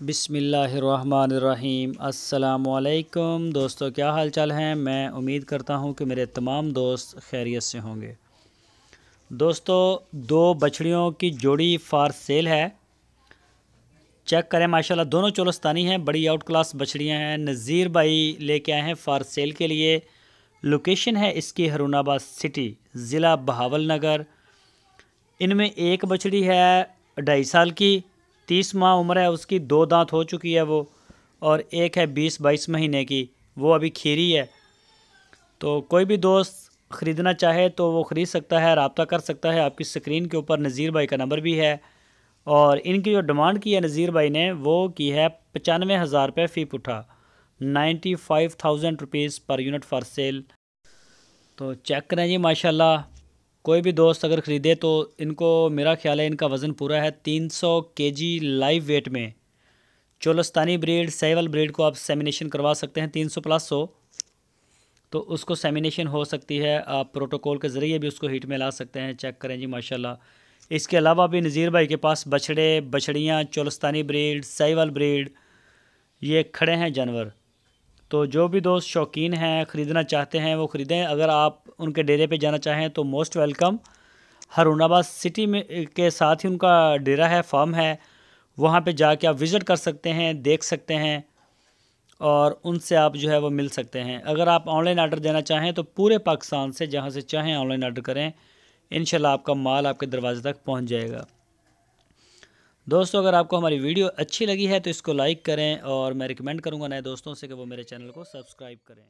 بسم اللہ الرحمن الرحیم السلام علیکم دوستو کیا حال چال ہیں میں امید کرتا ہوں کہ میرے تمام دوست خیریت سے ہوں گے دوستو دو بچڑیوں کی جوڑی فار سیل ہے چیک کریں ماشاءاللہ دونوں چولستانی ہیں بڑی آؤٹ کلاس بچڑیاں ہیں نذیر بھائی لے کے آئے ہیں فار سیل کے لیے لوکیشن ہے اس کی ہرون آباد سٹی ضلع بہاول نگر ان میں ایک بچڑی ہے ڈھائی سال کی، تیس ماہ عمر ہے، اس کی دو دانت ہو چکی ہے وہ، اور ایک ہے بیس بائیس مہینے کی، وہ ابھی کھیری ہے۔ تو کوئی بھی دوست خریدنا چاہے تو وہ خرید سکتا ہے، رابطہ کر سکتا ہے۔ آپ کی سکرین کے اوپر نذیر بھائی کا نمبر بھی ہے۔ اور ان کی جو ڈیمانڈ کی ہے نذیر بھائی نے، وہ کی ہے پچانوے ہزار روپے فی پٹھا، ninety five thousand rupees per unit for sale. تو چیک کریں جی ماشاءاللہ کوئی بھی دوست اگر خریدے تو ان کو میرا خیال ہے ان کا وزن پورا ہے تین سو کے جی لائیو ویٹ میں۔ چولستانی بریڈ سیول بریڈ کو آپ سیمینیشن کروا سکتے ہیں تین سو پلس ہو تو اس کو سیمینیشن ہو سکتی ہے، آپ پروٹوکول کے ذریعے بھی اس کو ہیٹ میں لا سکتے ہیں، چیک کریں جی ماشاءاللہ۔ اس کے علاوہ بھی نذیر بھائی کے پاس بچھڑے، بچھڑیاں، چولستانی بریڈ سیول بریڈ، یہ کھڑے ہیں جانور۔ تو جو بھی دوست شوقین ہیں، خریدنا چاہتے ہیں، وہ خریدیں۔ اگر آپ ان کے ڈیرے پہ جانا چاہیں تو موسٹ ویلکم ہرون آباد سٹی میں کے ساتھ ہی ان کا ڈیرا ہے فارم ہے۔ وہاں پہ جا کے آپ وزٹ کر سکتے ہیں، دیکھ سکتے ہیں اور ان سے آپ جو ہے وہ مل سکتے ہیں۔ اگر آپ آن لائن آرڈر دینا چاہیں تو پورے پاکستان سے جہاں سے چاہیں آن لائن آرڈر کریں۔ انشاءاللہ آپ کا مال آپ کے دروازے تک پہنچ جائے گا۔ دوستو، اگر آپ کو ہماری ویڈیو اچھی لگی ہے تو اس کو لائک کریں اور میں ریکمینڈ کروں گا نئے دوستوں سے کہ وہ میرے چینل کو سبسکرائب کریں۔